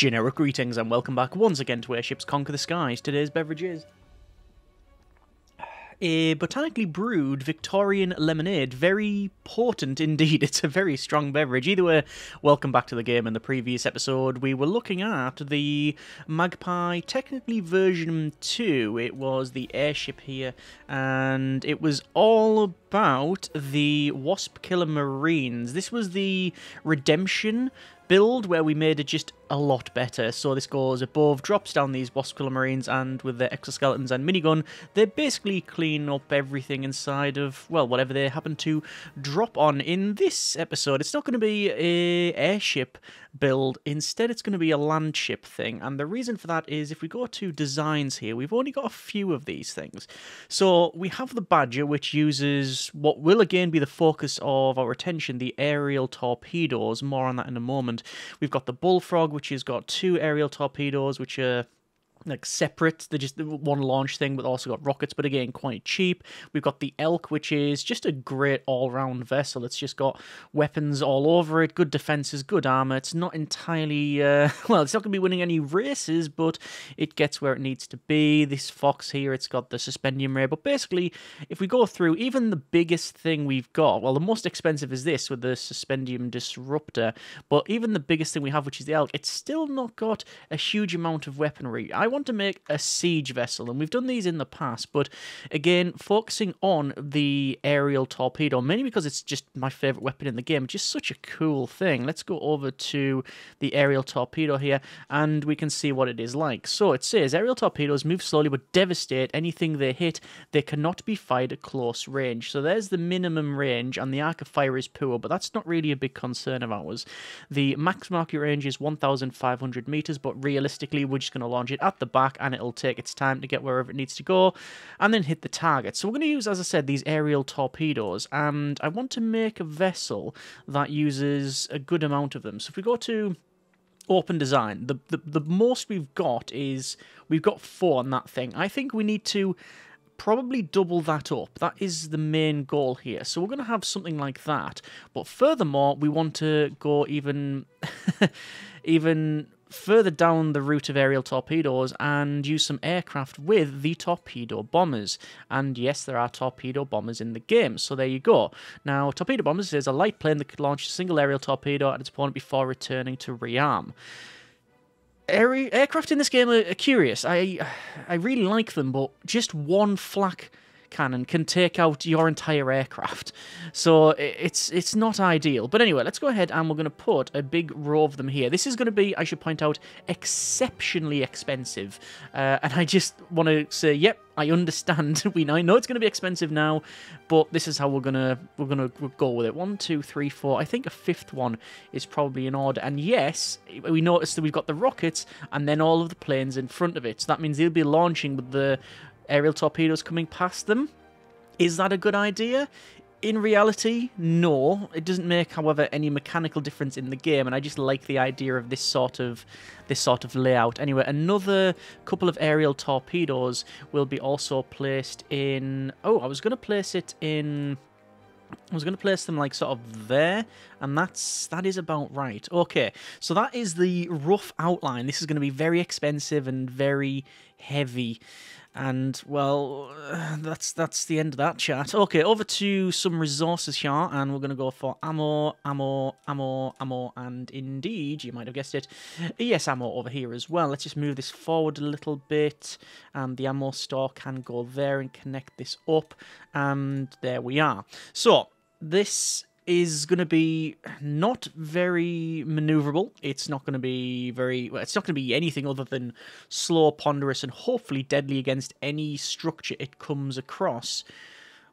Generic greetings and welcome back once again to Airships Conquer the Skies. Today's beverage is a botanically brewed Victorian lemonade. Very potent indeed. It's a very strong beverage. Either way, welcome back to the game. In the previous episode, we were looking at the Magpie, technically version 2. It was the airship here, and it was all about the Wasp Killer Marines. This was the Redemption build where we made it just a lot better. So this goes above, drops down these Wasp Killer Marines, and with their exoskeletons and minigun, they basically clean up everything inside of, well, whatever they happen to drop on. In this episode, it's not going to be a airship build. Instead, it's going to be a land ship thing. And the reason for that is if we go to designs here, we've only got a few of these things. So we have the Badger, which uses what will again be the focus of our attention, the aerial torpedoes. More on that in a moment. We've got the Bullfrog, which has got two aerial torpedoes, which are like separate. They're just one launch thing, but also got rockets, but again, quite cheap. We've got the Elk, which is just a great all round vessel. It's just got weapons all over it, good defenses, good armor. It's not entirely, uh, well, it's not going to be winning any races, but it gets where it needs to be. This Fox here, it's got the suspendium ray, but basically, if we go through, even the biggest thing we've got, well, the most expensive is this with the suspendium disruptor, but even the biggest thing we have, which is the Elk, it's still not got a huge amount of weaponry. I want to make a siege vessel, and we've done these in the past, but again, focusing on the aerial torpedo, mainly because it's just my favorite weapon in the game, just such a cool thing. Let's go over to the aerial torpedo here, and we can see what it is like. So it says, aerial torpedoes move slowly but devastate anything they hit. They cannot be fired at close range. So there's the minimum range, and the arc of fire is poor, but that's not really a big concern of ours. The max market range is 1,500 meters, but realistically, we're just going to launch it at the back and it'll take its time to get wherever it needs to go and then hit the target. So we're going to use, as I said, these aerial torpedoes and I want to make a vessel that uses a good amount of them. So if we go to open design, the, the, the most we've got is we've got four on that thing. I think we need to probably double that up. That is the main goal here. So we're going to have something like that. But furthermore, we want to go even even further down the route of aerial torpedoes and use some aircraft with the torpedo bombers. And yes, there are torpedo bombers in the game, so there you go. Now, torpedo bombers is a light plane that could launch a single aerial torpedo at its opponent before returning to rearm. Air aircraft in this game are, are curious. I I really like them, but just one flak cannon can take out your entire aircraft. So it's it's not ideal. But anyway, let's go ahead and we're going to put a big row of them here. This is going to be, I should point out, exceptionally expensive. Uh, and I just want to say, yep, I understand. we know, I know it's going to be expensive now, but this is how we're gonna we're gonna go with it. One, two, three, four. I think a fifth one is probably in order. And yes, we notice that we've got the rockets and then all of the planes in front of it. So that means they'll be launching with the aerial torpedoes coming past them. Is that a good idea? In reality, no. It doesn't make, however, any mechanical difference in the game, and I just like the idea of this sort of this sort of layout. Anyway, another couple of aerial torpedoes will be also placed in. Oh, I was going to place it in. I was going to place them like sort of there, and that's that is about right. Okay, so that is the rough outline. This is going to be very expensive and very heavy. And well, that's that's the end of that chat. Okay, over to some resources here, and we're going to go for ammo, ammo, ammo, ammo, and indeed, you might have guessed it, yes, ammo over here as well. Let's just move this forward a little bit, and the ammo store can go there and connect this up, and there we are. So, this is going to be not very maneuverable. It's not going to be very, well, it's not going to be anything other than slow, ponderous, and hopefully deadly against any structure it comes across.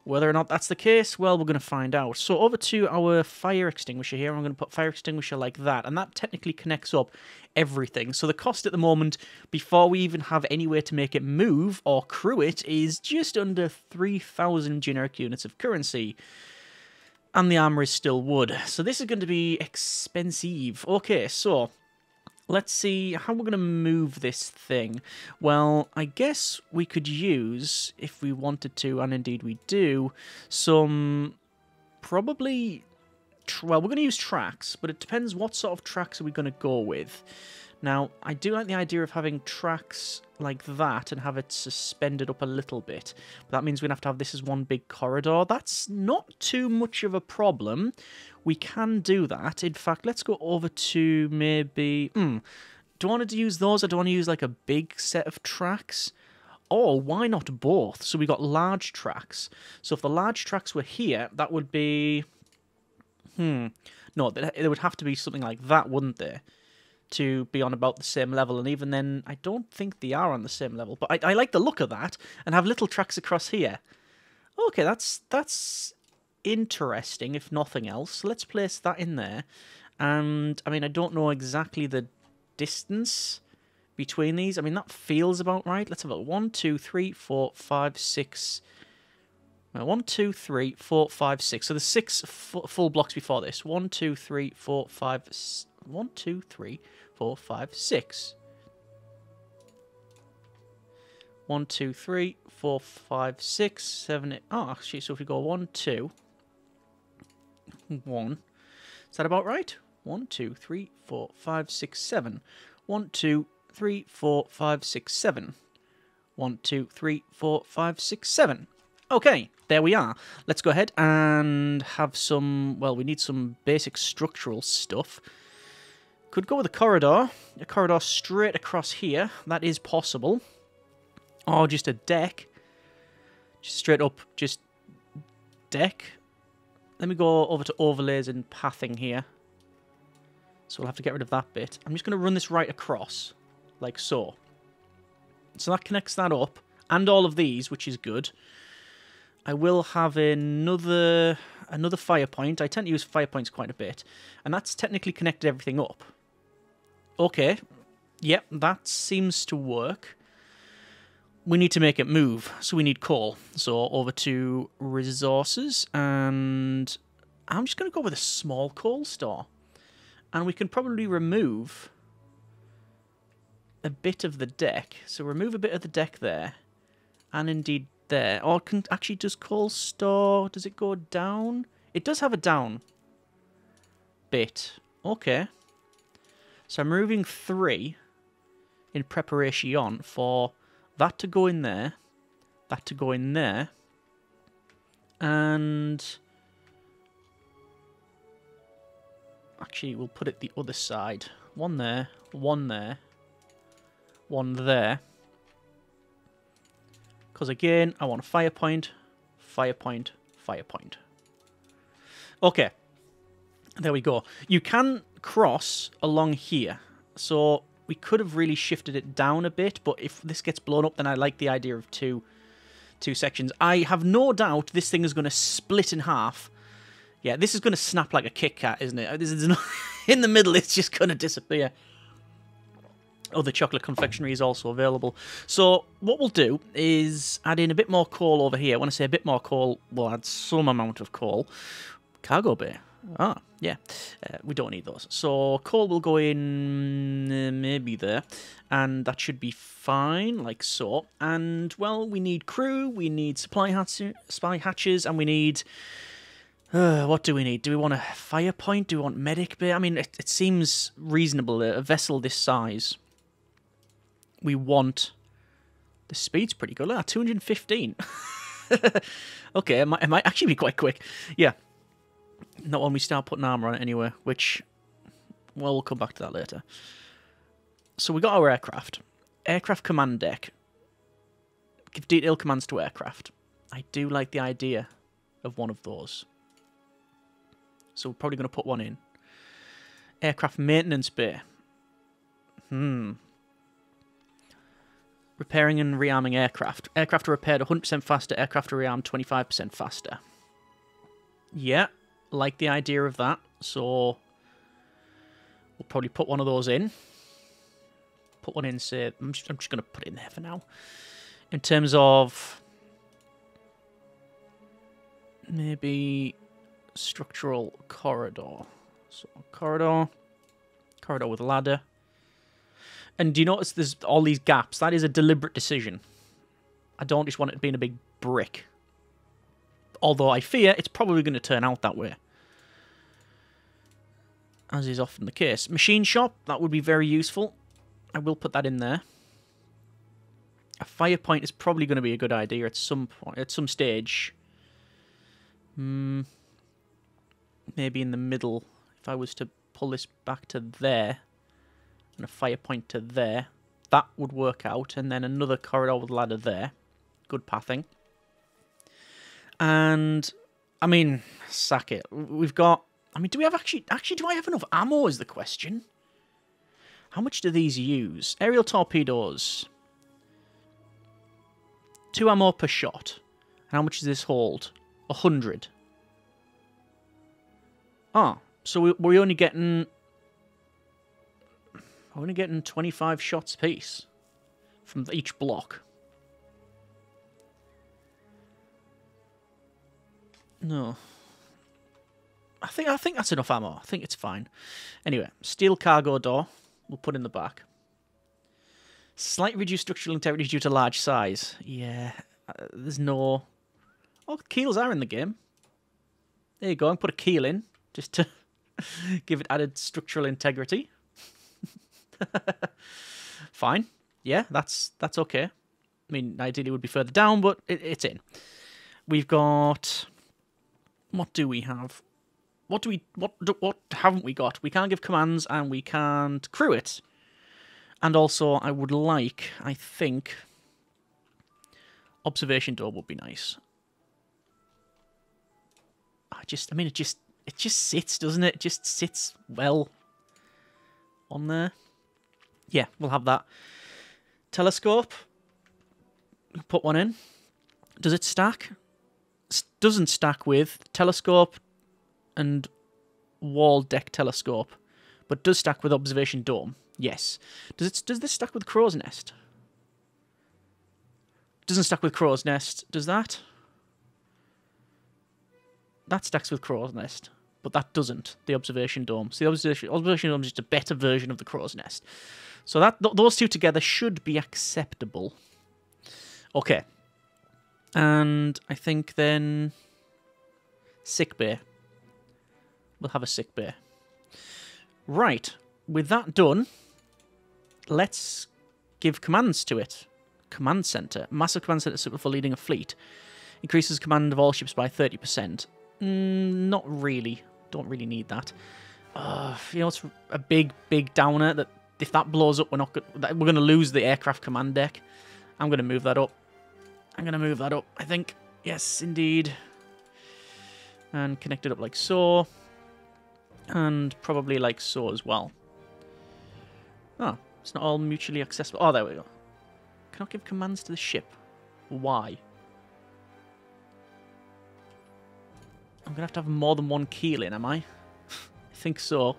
Whether or not that's the case, well, we're going to find out. So over to our fire extinguisher here. I'm going to put fire extinguisher like that, and that technically connects up everything. So the cost at the moment, before we even have any way to make it move or crew it, is just under 3,000 generic units of currency and the armor is still wood. So this is going to be expensive. Okay, so let's see how we're going to move this thing. Well, I guess we could use, if we wanted to, and indeed we do, some probably... Well, we're going to use tracks, but it depends what sort of tracks are we going to go with. Now, I do like the idea of having tracks like that and have it suspended up a little bit. But that means we're going to have to have this as one big corridor. That's not too much of a problem. We can do that. In fact, let's go over to maybe... Hmm, do I want to use those I do not want to use like a big set of tracks? Or why not both? So we got large tracks. So if the large tracks were here, that would be... Hmm. No, there would have to be something like that, wouldn't there? To be on about the same level. And even then, I don't think they are on the same level. But I, I like the look of that and have little tracks across here. Okay, that's that's interesting, if nothing else. Let's place that in there. And, I mean, I don't know exactly the distance between these. I mean, that feels about right. Let's have a one, two, three, four, five, six. One, two, three, four, five, six. So there's six full blocks before this. One, two, three, four, five. One, two, three, four, five, six. One, two, three, four, five, six, seven, eight. Oh, actually, so if we go one, two, one. Is that about right? One, two, three, four, five, six, seven. One, two, three, four, five, six, seven. One, two, three, four, five, six, seven. Okay, there we are. Let's go ahead and have some, well, we need some basic structural stuff. Could go with a corridor. A corridor straight across here. That is possible. Or just a deck. Just straight up, just deck. Let me go over to overlays and pathing here. So we'll have to get rid of that bit. I'm just going to run this right across, like so. So that connects that up, and all of these, which is good. I will have another another fire point. I tend to use fire points quite a bit, and that's technically connected everything up. Okay, yep, that seems to work. We need to make it move, so we need coal. So over to resources, and I'm just going to go with a small coal store. And we can probably remove a bit of the deck. So remove a bit of the deck there. And indeed there. Or can actually does coal store does it go down? It does have a down bit. Okay. So I'm removing three in preparation for that to go in there, that to go in there, and Actually, we'll put it the other side. One there, one there, one there. Because again, I want a fire point, fire point, fire point. Okay. There we go. You can cross along here. So we could have really shifted it down a bit, but if this gets blown up, then I like the idea of two two sections. I have no doubt this thing is going to split in half yeah, this is going to snap like a Kit Kat, isn't it? This is not in the middle. It's just going to disappear. Oh, the chocolate confectionery is also available. So what we'll do is add in a bit more coal over here. When I say a bit more coal, we'll add some amount of coal. Cargo bay. Ah, yeah. Uh, we don't need those. So coal will go in uh, maybe there. And that should be fine, like so. And, well, we need crew, we need supply, hatch supply hatches, and we need uh, what do we need? Do we want a fire point? Do we want medic bay? I mean, it, it seems reasonable. A vessel this size, we want... The speed's pretty good. Look at 215. okay, it might, it might actually be quite quick. Yeah. Not when we start putting armor on it anyway, which... Well, we'll come back to that later. So we got our aircraft. Aircraft command deck. Give detailed commands to aircraft. I do like the idea of one of those so we're probably going to put one in. Aircraft maintenance bay. Hmm. Repairing and rearming aircraft. Aircraft are repaired 100% faster, aircraft are rearmed 25% faster. Yeah, like the idea of that. So we'll probably put one of those in. Put one in, say, I'm just, I'm just going to put it in there for now. In terms of maybe structural corridor. So corridor, corridor with ladder. And do you notice there's all these gaps? That is a deliberate decision. I don't just want it being a big brick. Although I fear it's probably going to turn out that way. As is often the case. Machine shop, that would be very useful. I will put that in there. A fire point is probably going to be a good idea at some point, at some stage. Hmm. Maybe in the middle. If I was to pull this back to there, and a fire point to there, that would work out. And then another corridor with ladder there. Good pathing. And, I mean, sack it. We've got... I mean, do we have actually... Actually, do I have enough ammo is the question. How much do these use? Aerial torpedoes. Two ammo per shot. How much does this hold? A hundred. Ah, so we're only getting... We're only getting 25 shots apiece from each block. No. I think I think that's enough ammo. I think it's fine. Anyway, steel cargo door. We'll put in the back. Slightly reduced structural integrity due to large size. Yeah, uh, there's no... Oh, keels are in the game. There you go. I can put a keel in just to give it added structural integrity. Fine. Yeah, that's that's okay. I mean, ideally it would be further down, but it, it's in. We've got... What do we have? What do we... What, what haven't we got? We can't give commands and we can't crew it. And also, I would like, I think, observation dome would be nice. I just, I mean, it just, it just sits, doesn't it? It just sits well on there. Yeah, we'll have that. Telescope. Put one in. Does it stack? Doesn't stack with telescope and wall deck telescope, but does stack with observation dome. Yes. Does it? Does this stack with crow's nest? Doesn't stack with crow's nest. Does that? That stacks with crow's nest, but that doesn't. The observation dome. So the observation observation dome is just a better version of the crow's nest. So that th those two together should be acceptable. Okay. And I think then sick bay. We'll have a sick bay. Right. With that done, let's give commands to it. Command center. Massive command center suitable for leading a fleet. Increases command of all ships by 30%. Mm, not really. Don't really need that. Uh, you know, it's a big, big downer that if that blows up, we're not we're going to lose the aircraft command deck. I'm going to move that up. I'm going to move that up, I think. Yes, indeed. And connect it up like so. And probably like so as well. Oh, it's not all mutually accessible. Oh, there we go. Cannot give commands to the ship. Why? I'm going to have to have more than one keel in, am I? I think so.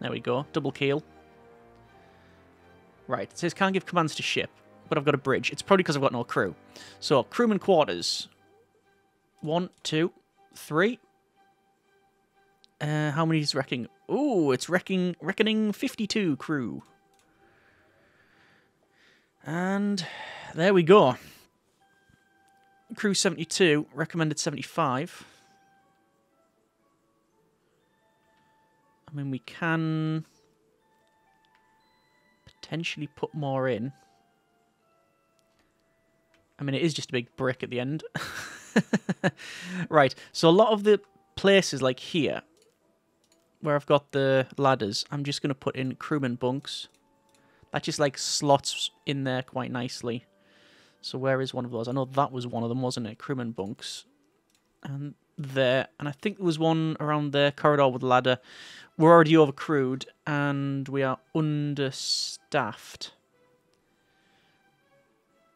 There we go. Double keel. Right, it says can't give commands to ship, but I've got a bridge. It's probably because I've got no crew. So, crewman quarters. One, two, three. Uh, how many is wrecking? Ooh, it's wrecking, reckoning 52 crew. And there we go. Crew 72, recommended 75. I mean, we can potentially put more in. I mean, it is just a big brick at the end. right, so a lot of the places like here, where I've got the ladders, I'm just going to put in crewman bunks. That just like slots in there quite nicely. So where is one of those? I know that was one of them, wasn't it? Crewman bunks. And there. And I think there was one around there, corridor with ladder. We're already overcrewed and we are understaffed.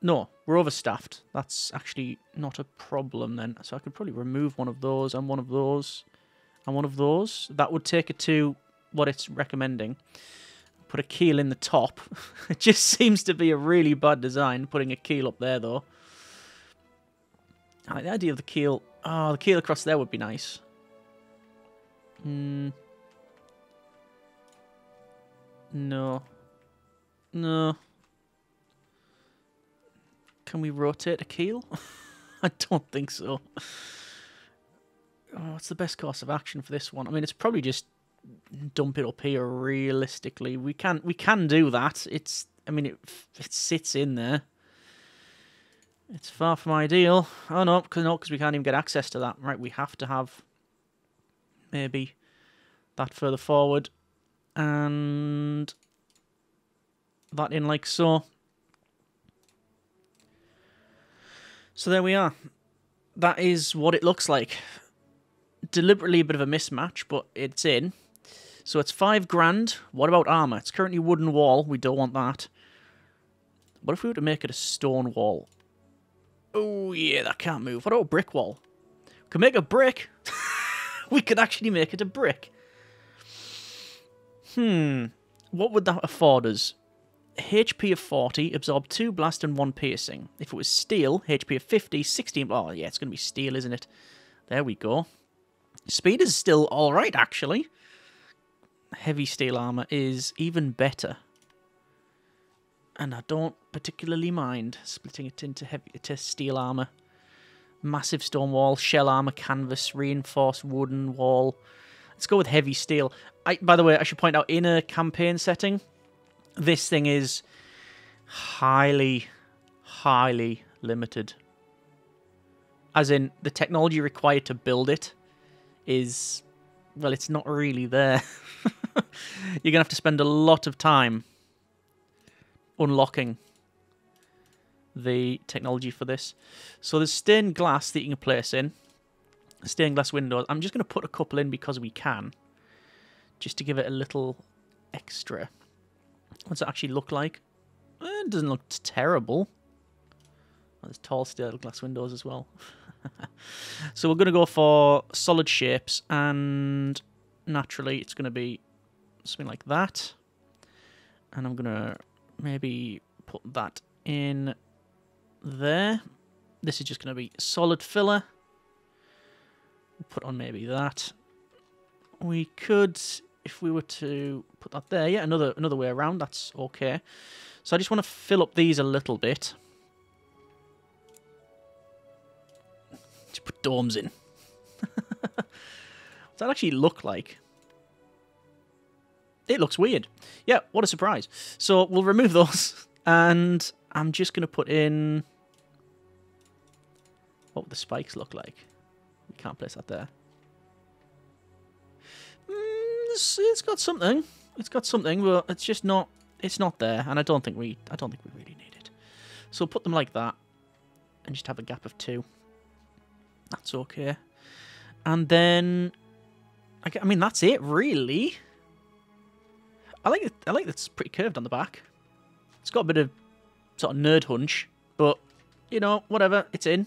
No, we're overstaffed. That's actually not a problem then. So I could probably remove one of those and one of those and one of those. That would take it to what it's recommending. Put a keel in the top. it just seems to be a really bad design, putting a keel up there, though. I like the idea of the keel. Oh, the keel across there would be nice. Hmm. No. No. Can we rotate a keel? I don't think so. Oh, what's the best course of action for this one? I mean, it's probably just dump it up here. Realistically, we can we can do that. It's I mean it it sits in there. It's far from ideal. Oh no, because no, because we can't even get access to that. Right, we have to have maybe that further forward and that in like so. So there we are. That is what it looks like. Deliberately a bit of a mismatch, but it's in. So it's five grand. What about armor? It's currently wooden wall. We don't want that. What if we were to make it a stone wall? Oh, yeah, that can't move. What about a brick wall? We can make a brick. we could actually make it a brick. Hmm. What would that afford us? HP of 40, absorb 2 blast and 1 piercing. If it was steel, HP of 50, 16... Oh, yeah, it's going to be steel, isn't it? There we go. Speed is still alright, actually. Heavy steel armor is even better. And I don't particularly mind splitting it into heavy to steel armor. Massive stone wall, shell armor, canvas, reinforced wooden wall. Let's go with heavy steel. I, by the way, I should point out, in a campaign setting, this thing is highly, highly limited. As in, the technology required to build it is, well, it's not really there. You're going to have to spend a lot of time unlocking the technology for this. So there's stained glass that you can place in. Stained glass windows. I'm just going to put a couple in because we can. Just to give it a little extra. What's it actually look like? Eh, it doesn't look terrible. there's tall steel glass windows as well. so we're going to go for solid shapes and naturally it's going to be something like that. And I'm going to maybe put that in there. This is just going to be solid filler. We'll put on maybe that. We could, if we were to put that there, yeah, another another way around, that's okay. So I just want to fill up these a little bit. Just put domes in. What's that actually look like? It looks weird. Yeah, what a surprise. So we'll remove those, and I'm just going to put in... What would the spikes look like? We can't place that there. It's, it's got something. It's got something, but it's just not. It's not there, and I don't think we. I don't think we really need it. So put them like that, and just have a gap of two. That's okay. And then, I, I mean, that's it really. I like it. I like that's pretty curved on the back. It's got a bit of sort of nerd hunch, but you know, whatever. It's in.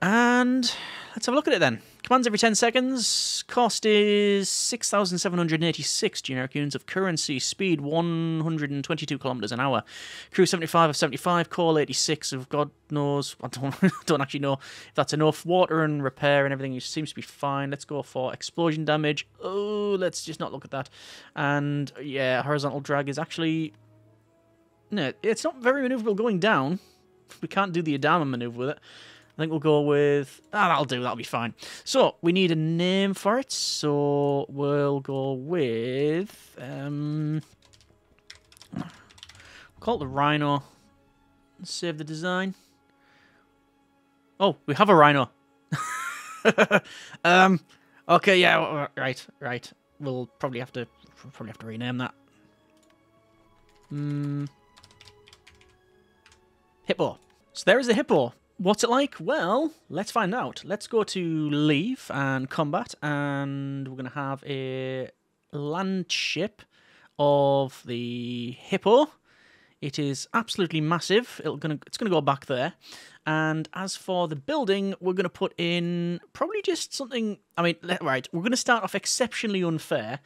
And let's have a look at it then. Commands every 10 seconds. Cost is 6,786 generic units of currency. Speed 122 kilometers an hour. Crew 75 of 75. Core 86 of God knows. I don't, don't actually know if that's enough. Water and repair and everything seems to be fine. Let's go for explosion damage. Oh, let's just not look at that. And yeah, horizontal drag is actually. No, it's not very maneuverable going down. We can't do the Adama maneuver with it. I think we'll go with... Ah, that'll do. That'll be fine. So, we need a name for it. So, we'll go with... Um, call it the Rhino. Save the design. Oh, we have a Rhino. um, okay, yeah, right, right. We'll probably have to probably have to rename that. Hmm. Hippo. So there is the hippo. What's it like? Well, let's find out. Let's go to leave and combat, and we're going to have a land ship of the Hippo. It is absolutely massive. It'll Gonna, it's going to go back there. And as for the building, we're going to put in probably just something. I mean, right, we're going to start off exceptionally unfair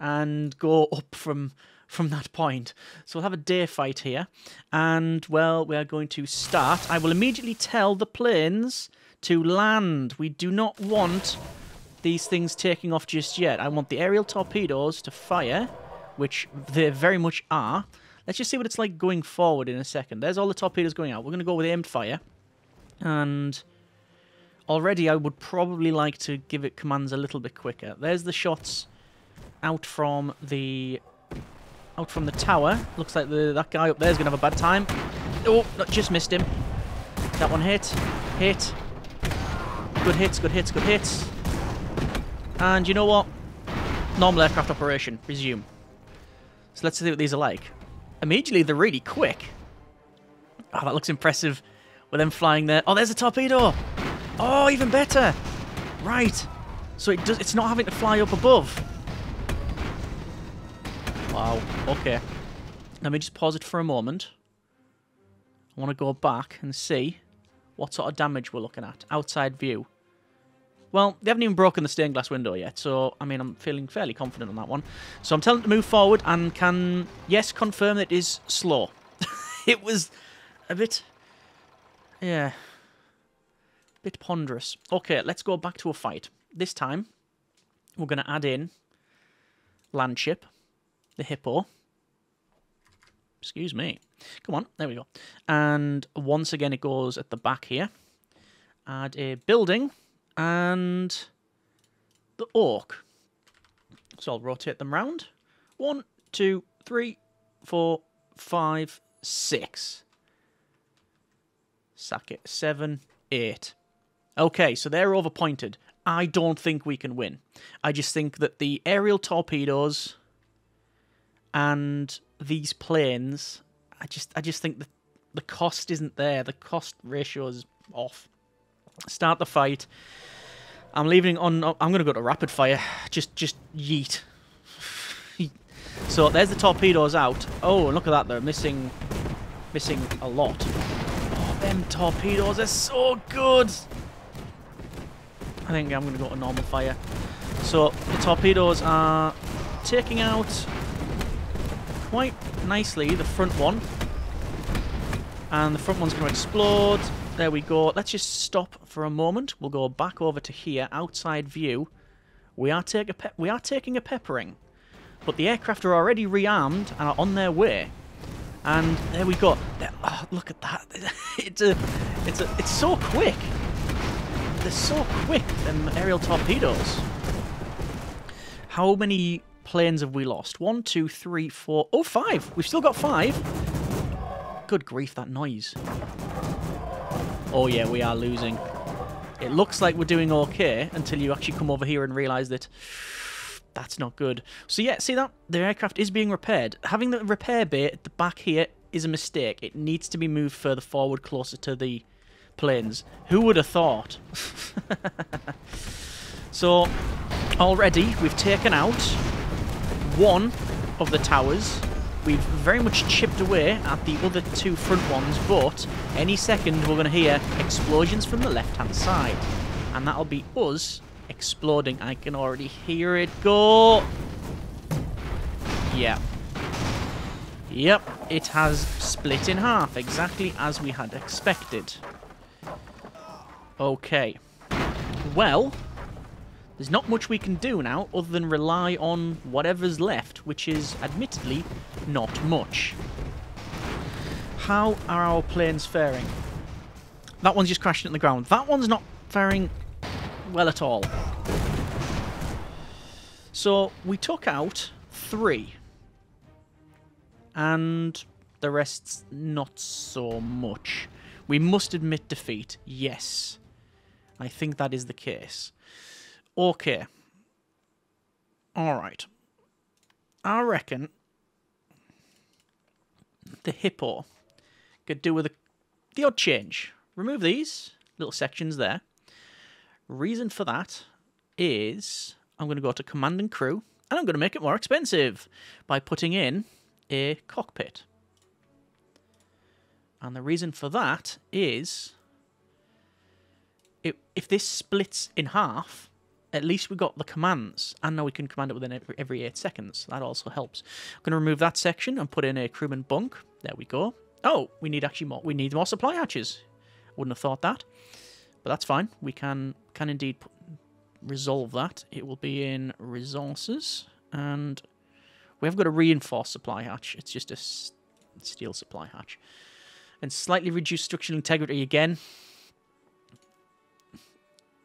and go up from from that point. So we'll have a day fight here. And, well, we are going to start. I will immediately tell the planes to land. We do not want these things taking off just yet. I want the aerial torpedoes to fire, which they very much are. Let's just see what it's like going forward in a second. There's all the torpedoes going out. We're going to go with aimed fire. And... already I would probably like to give it commands a little bit quicker. There's the shots out from the out from the tower. Looks like the that guy up there is going to have a bad time. Oh, not, just missed him. That one hit. Hit. Good hits, good hits, good hits. And you know what? Normal aircraft operation. Resume. So let's see what these are like. Immediately, they're really quick. Oh, that looks impressive. With them flying there. Oh, there's a torpedo. Oh, even better. Right. So it does. It's not having to fly up above. Wow. Okay. Let me just pause it for a moment. I want to go back and see what sort of damage we're looking at. Outside view. Well, they haven't even broken the stained glass window yet, so, I mean, I'm feeling fairly confident on that one. So I'm telling to move forward and can, yes, confirm that it is slow. it was a bit, yeah, a bit ponderous. Okay, let's go back to a fight. This time, we're going to add in Landship, the Hippo. Excuse me. Come on, there we go. And once again, it goes at the back here. Add a building and the Orc. So I'll rotate them round. One, two, three, four, five, six. Sack it. Seven, eight. Okay, so they're overpointed. I don't think we can win. I just think that the aerial torpedoes and these planes, I just I just think that the cost isn't there. The cost ratio is off. Start the fight. I'm leaving on. I'm going to go to rapid fire. Just just yeet. so there's the torpedoes out. Oh, look at that. They're missing missing a lot. Oh, them torpedoes are so good. I think I'm going to go to normal fire. So the torpedoes are taking out quite nicely the front one. And the front one's going to explode. There we go. Let's just stop for a moment. We'll go back over to here, outside view. We are, take we are taking a peppering. But the aircraft are already rearmed and are on their way. And there we go. Oh, look at that. Uh, it's a, it's a, it's so quick. They're so quick, them aerial torpedoes. How many planes have we lost? One, two, three, four. Oh, five. We've still got five. Good grief, that noise. Oh yeah, we are losing. It looks like we're doing okay until you actually come over here and realise that that's not good. So yeah, see that? The aircraft is being repaired. Having the repair bay at the back here is a mistake. It needs to be moved further forward, closer to the planes. Who would have thought? so, already we've taken out one of the towers We've very much chipped away at the other two front ones, but any second we're going to hear explosions from the left-hand side. And that'll be us exploding. I can already hear it go. Yeah. Yep, it has split in half, exactly as we had expected. Okay. Well, there's not much we can do now other than rely on whatever's left, which is admittedly not much. How are our planes faring? That one's just crashing at the ground. That one's not faring well at all. So we took out three. And the rest's not so much. We must admit defeat. Yes. I think that is the case. Okay. Alright. I reckon the hippo could do with a, the odd change. Remove these little sections there. Reason for that is I'm going to go to command and crew and I'm going to make it more expensive by putting in a cockpit. And the reason for that is if this splits in half, at least we got the commands, and now we can command it within every, every 8 seconds. That also helps. I'm going to remove that section and put in a crewman bunk. There we go. Oh, we need actually more. We need more supply hatches. Wouldn't have thought that, but that's fine. We can can indeed put, resolve that. It will be in resources, and we have got a reinforced supply hatch. It's just a steel supply hatch, and slightly reduced structural integrity again.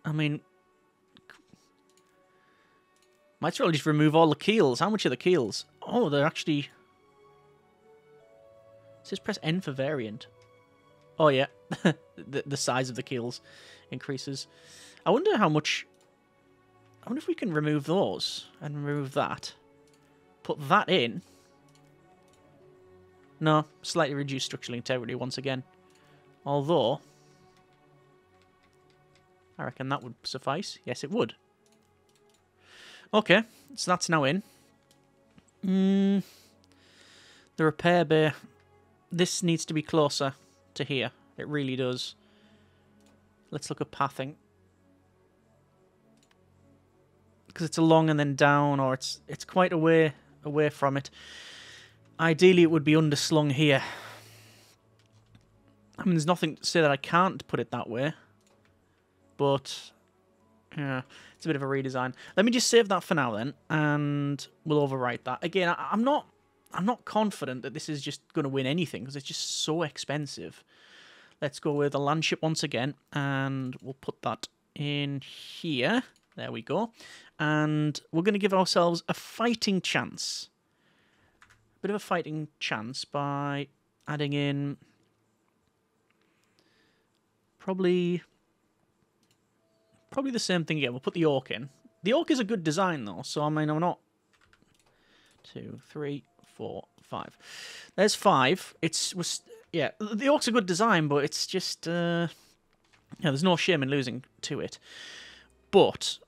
I mean, might as well just remove all the keels. How much are the keels? Oh, they're actually... It says press N for variant. Oh, yeah. the, the size of the keels increases. I wonder how much... I wonder if we can remove those and remove that. Put that in. No, slightly reduced structural integrity once again. Although, I reckon that would suffice. Yes, it would. Okay, so that's now in. Mm, the repair bay. This needs to be closer to here. It really does. Let's look at pathing. Because it's along and then down, or it's it's quite away away from it. Ideally, it would be underslung here. I mean, there's nothing to say that I can't put it that way. But, yeah, it's a bit of a redesign. Let me just save that for now then, and we'll overwrite that. Again, I, I'm not I'm not confident that this is just going to win anything because it's just so expensive. Let's go with a landship once again, and we'll put that in here. There we go. And we're going to give ourselves a fighting chance. A bit of a fighting chance by adding in probably Probably the same thing again. We'll put the Orc in. The Orc is a good design, though, so I mean, I'm not... Two, three, four, five. There's five. It's... was Yeah, the Orc's a good design, but it's just... Uh, yeah, there's no shame in losing to it. But,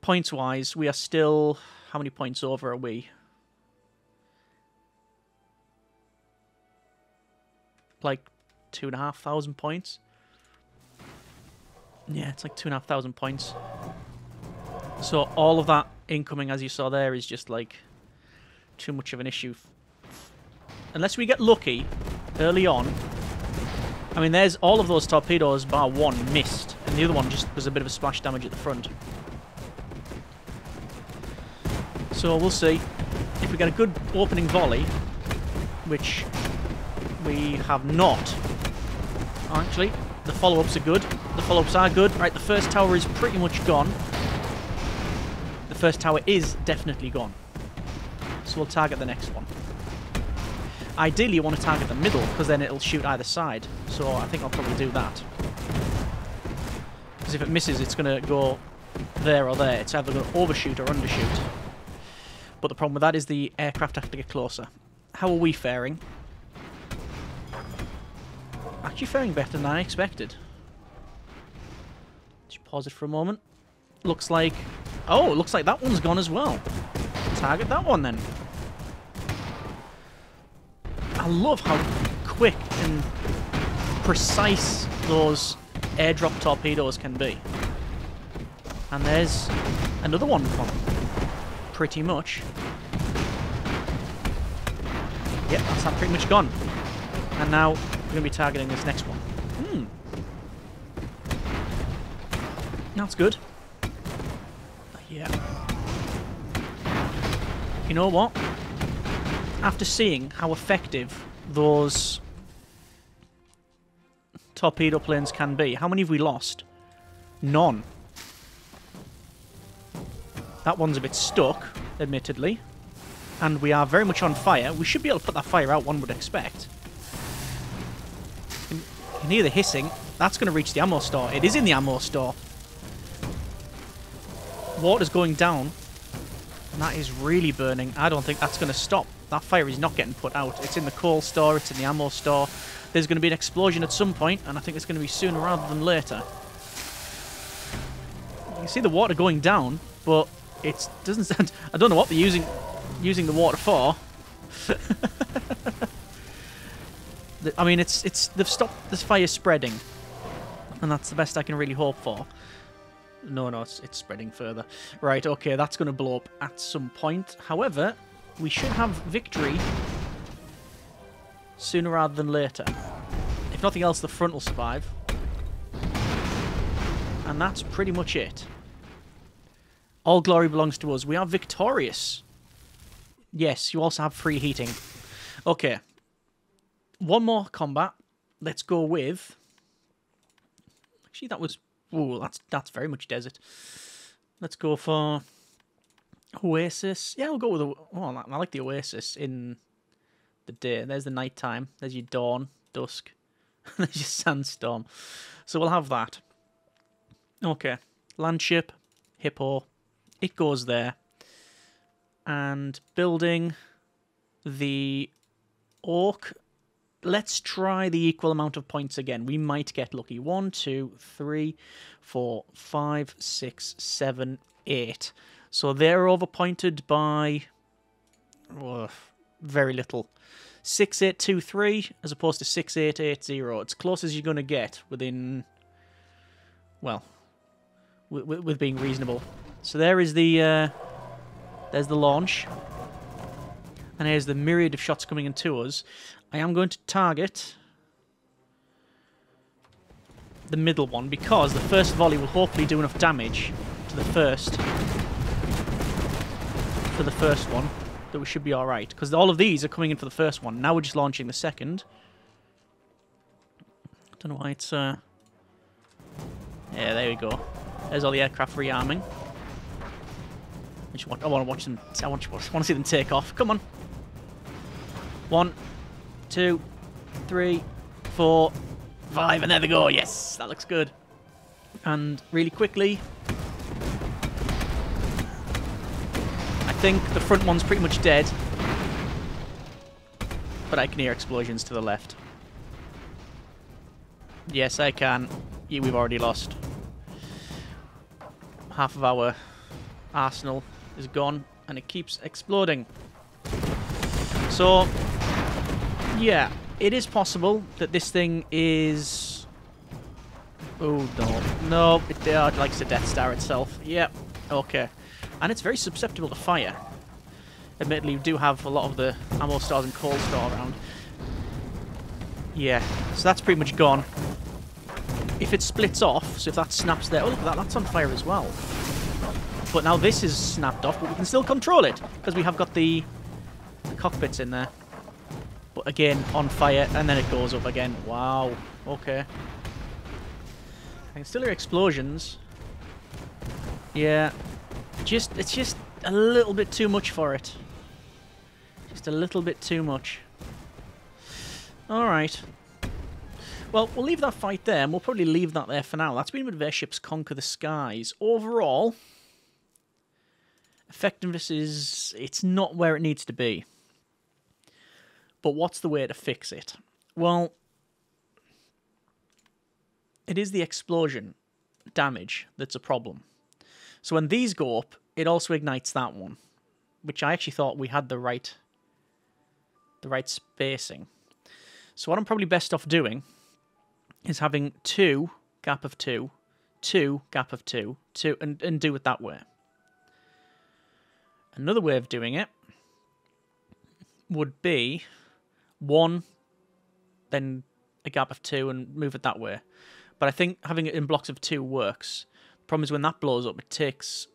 points-wise, we are still... How many points over are we? Like, two and a half thousand points. Yeah, it's like two and a half thousand points. So all of that incoming, as you saw there, is just like too much of an issue. Unless we get lucky early on. I mean, there's all of those torpedoes, bar one, missed. And the other one just was a bit of a splash damage at the front. So we'll see. If we get a good opening volley, which we have not. Actually, the follow-ups are good. The follow-ups are good. Right, the first tower is pretty much gone. The first tower is definitely gone. So we'll target the next one. Ideally, you want to target the middle, because then it'll shoot either side. So I think I'll probably do that. Because if it misses, it's going to go there or there. It's either going to overshoot or undershoot. But the problem with that is the aircraft have to get closer. How are we faring? Actually faring better than I expected. Just pause it for a moment. Looks like... Oh, looks like that one's gone as well. Target that one then. I love how quick and precise those airdrop torpedoes can be. And there's another one gone. Pretty much. Yep, that's that pretty much gone. And now going to be targeting this next one. Hmm. That's good. Yeah. You know what? After seeing how effective those torpedo planes can be, how many have we lost? None. That one's a bit stuck, admittedly. And we are very much on fire. We should be able to put that fire out, one would expect hear the hissing. That's going to reach the ammo store. It is in the ammo store. Water's going down. And that is really burning. I don't think that's going to stop. That fire is not getting put out. It's in the coal store. It's in the ammo store. There's going to be an explosion at some point, and I think it's going to be sooner rather than later. You can see the water going down, but it doesn't sound... I don't know what they're using, using the water for. I mean, it's it's they've stopped this fire spreading, and that's the best I can really hope for. No, no, it's, it's spreading further. Right, okay, that's going to blow up at some point. However, we should have victory sooner rather than later. If nothing else, the front will survive. And that's pretty much it. All glory belongs to us. We are victorious. Yes, you also have free heating. Okay, one more combat. Let's go with... Actually, that was Ooh, that's that's very much desert. Let's go for Oasis. Yeah, we'll go with the. Oh, I like the Oasis in the day. There's the night time. There's your dawn, dusk. There's your sandstorm. So we'll have that. Okay. Landship, hippo. It goes there. And building the orc. Let's try the equal amount of points again. We might get lucky. One, two, three, four, five, six, seven, eight. So they're overpointed by oh, very little. 6823 as opposed to 6880. It's close as you're going to get within, well, with, with being reasonable. So there is the, uh, there's the launch. And here's the myriad of shots coming into us. I am going to target the middle one because the first volley will hopefully do enough damage to the first for the first one that we should be alright. Because all of these are coming in for the first one. Now we're just launching the second. Don't know why it's... Uh... Yeah, there we go. There's all the aircraft rearming. I, want, I want to watch them... I want, I want to see them take off. Come on. One, two, three, four, five, and there they go. Yes, that looks good. And really quickly, I think the front one's pretty much dead. But I can hear explosions to the left. Yes, I can. Yeah, we've already lost. Half of our arsenal is gone, and it keeps exploding. So, yeah, it is possible that this thing is... Oh, no. No, it uh, likes to Death Star itself. Yep, okay and it's very susceptible to fire. Admittedly, we do have a lot of the ammo stores and coal store around. Yeah, so that's pretty much gone. If it splits off, so if that snaps there... Oh, look at that, that's on fire as well. But now this is snapped off, but we can still control it, because we have got the, the cockpits in there. Again, on fire, and then it goes up again. Wow, okay. I can still hear explosions. Yeah, just, it's just a little bit too much for it. Just a little bit too much. Alright. Well, we'll leave that fight there, and we'll probably leave that there for now. That's been with airships conquer the skies. Overall, effectiveness is... it's not where it needs to be. But what's the way to fix it? Well, it is the explosion damage that's a problem. So when these go up, it also ignites that one, which I actually thought we had the right, the right spacing. So what I'm probably best off doing is having two gap of two, two gap of two, two, and, and do it that way. Another way of doing it would be one, then a gap of two, and move it that way. But I think having it in blocks of two works Problem is when that blows up, it takes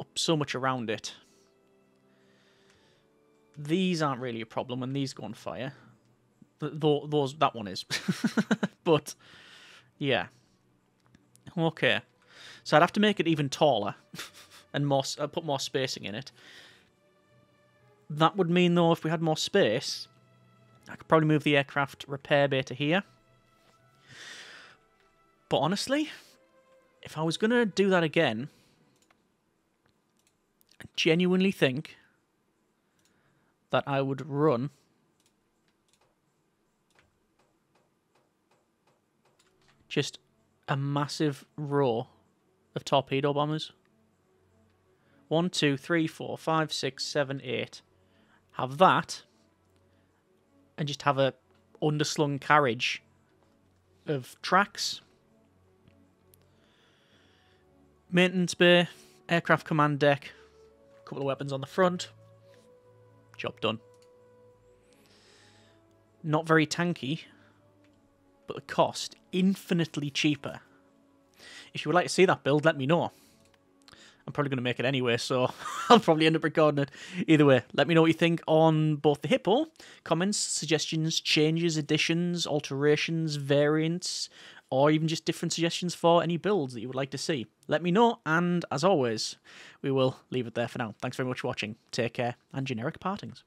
up so much around it. These aren't really a problem when these go on fire. Th those that one is, but yeah. Okay, so I'd have to make it even taller and more uh, put more spacing in it. That would mean though, if we had more space, I could probably move the aircraft repair bay to here. But honestly, if I was going to do that again, I genuinely think that I would run just a massive row of torpedo bombers. One, two, three, four, five, six, seven, eight. Have that, and just have a underslung carriage of tracks Maintenance bay, aircraft command deck, a couple of weapons on the front. Job done. Not very tanky, but the cost infinitely cheaper. If you would like to see that build, let me know. I'm probably going to make it anyway, so I'll probably end up recording it. Either way, let me know what you think on both the Hippo, comments, suggestions, changes, additions, alterations, variants, or even just different suggestions for any builds that you would like to see. Let me know, and as always, we will leave it there for now. Thanks very much for watching. Take care, and generic partings.